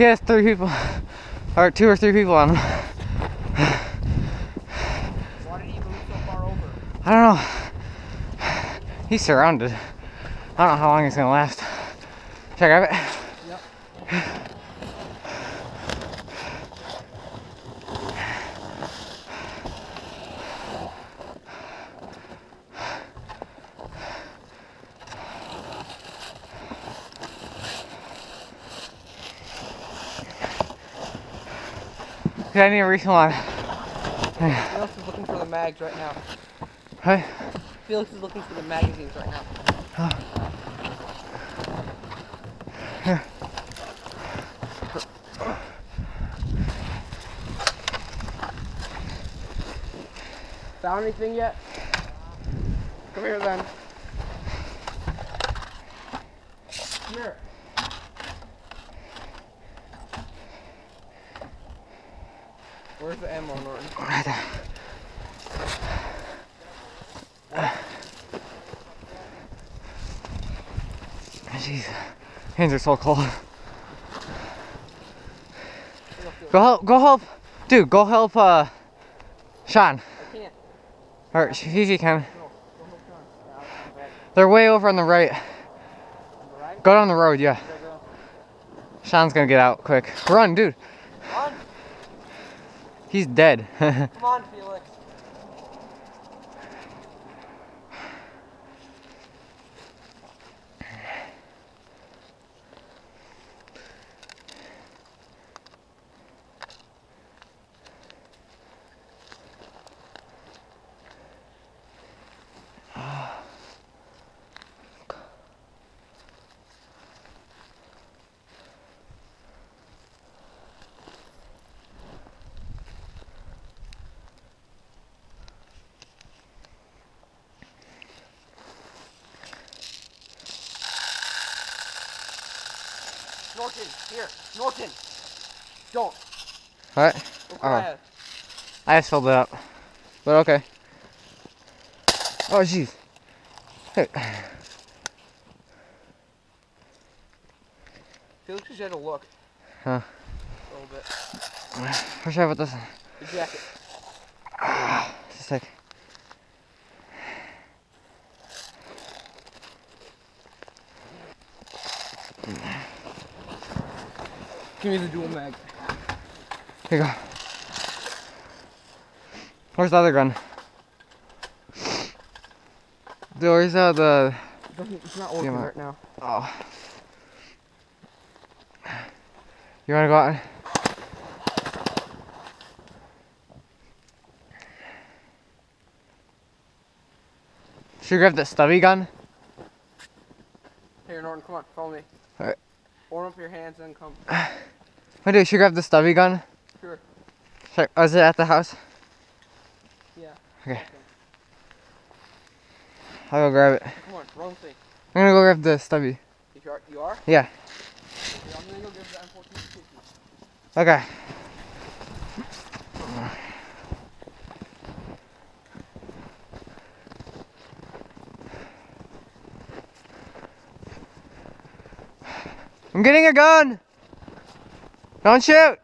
He has three people, or two or three people on him. Why did he move so far over? I don't know. He's surrounded. I don't know how long he's gonna last. Should I grab it? Yep. Yeah, I need a refill on. Felix is looking for the mags right now. Hey, Felix is looking for the magazines right now. Found anything yet? Come here then. Come here. Where's the ammo, Norton? right there. Jeez, hands are so cold. Go help, go help, dude. Go help, uh, Sean. I can't. Or you can. No, go hold on. Yeah, I'll come back. They're way over on the right. On the right? Go down the road, yeah. There you go. Sean's gonna get out quick. Run, dude. He's dead. Come on, Felix. Norton, here. Norton. Don't. what? Oh. Uh-huh. I just filled it up. But okay. Oh, jeez. Hey. Felix just had a look. Huh. A little bit. Where should I put this? The jacket. Give me the dual mag. Here you go. Where's the other gun? Dude, where's uh, the... It's not working right now. Oh. You wanna go out? Should we grab the stubby gun? Here, Norton, come on, follow me. Alright. Warm up your hands and come. Wait, dude, should grab the stubby gun? Sure. Should oh, is it at the house? Yeah. Okay. I'll go grab it. Come on, roll thing. I'm gonna go grab the stubby. If you are, you are? Yeah. Okay, I'm gonna go give the M14. Okay. I'm getting a gun. Don't shoot.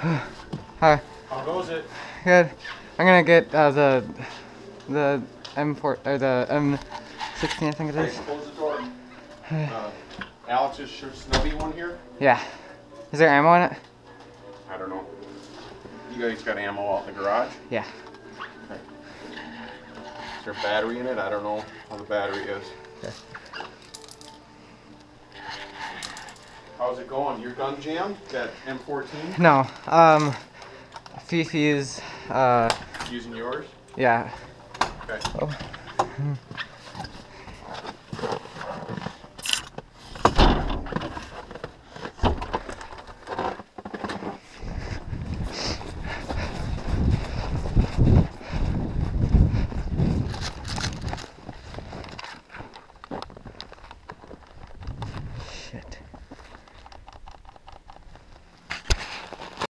Hi. How goes it? Good. I'm gonna get uh, the the M4 or the M16 I think it is. Hey, close the door. Uh, Alex's shirt snubby one here? Yeah. Is there ammo in it? I don't know. You guys got ammo out in the garage? Yeah. Is there a battery in it? I don't know how the battery is. How's it going? Your gun jammed? That M14? No. Um, Fifi's. Uh, Using yours? yeah. Okay. Oh.